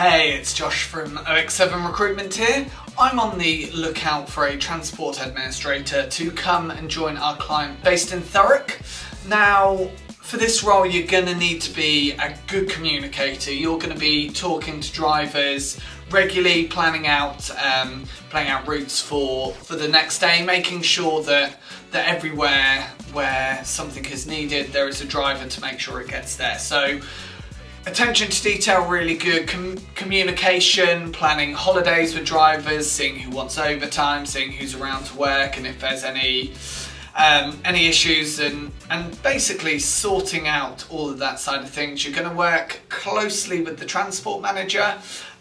Hey, it's Josh from OX7 Recruitment here. I'm on the lookout for a transport administrator to come and join our client based in Thurrock. Now, for this role, you're gonna need to be a good communicator. You're gonna be talking to drivers regularly, planning out, um, planning out routes for, for the next day, making sure that, that everywhere where something is needed, there is a driver to make sure it gets there. So attention to detail really good. Com communication planning holidays with drivers seeing who wants overtime seeing who's around to work and if there's any um, any issues and and basically sorting out all of that side of things. You're going to work closely with the transport manager.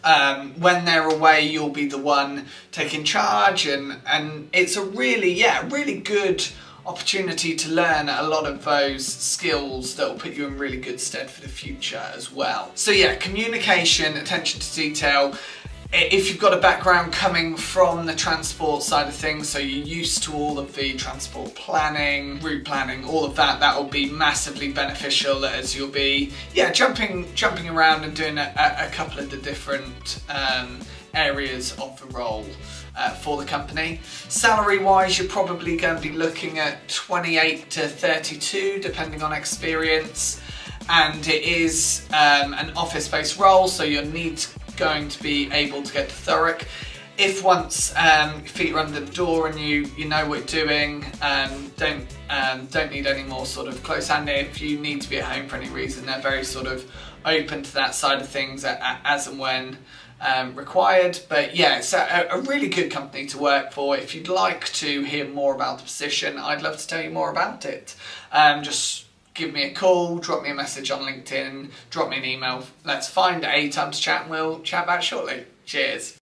Um, when they're away you'll be the one taking charge and and it's a really yeah really good opportunity to learn a lot of those skills that will put you in really good stead for the future as well. So yeah, communication, attention to detail, if you've got a background coming from the transport side of things, so you're used to all of the transport planning, route planning, all of that, that will be massively beneficial as you'll be, yeah, jumping jumping around and doing a, a couple of the different um, areas of the role uh, for the company. Salary wise, you're probably going to be looking at 28 to 32, depending on experience. And it is um, an office-based role, so you'll need going to be able to get to Thurrock. If once um, feet are under the door and you you know what you're doing, um, don't um, don't need any more sort of close handed. If you need to be at home for any reason, they're very sort of open to that side of things as and when um, required. But yeah, it's a, a, really good company to work for. If you'd like to hear more about the position, I'd love to tell you more about it. Um, just give me a call, drop me a message on LinkedIn, drop me an email. Let's find a time to chat and we'll chat back shortly. Cheers.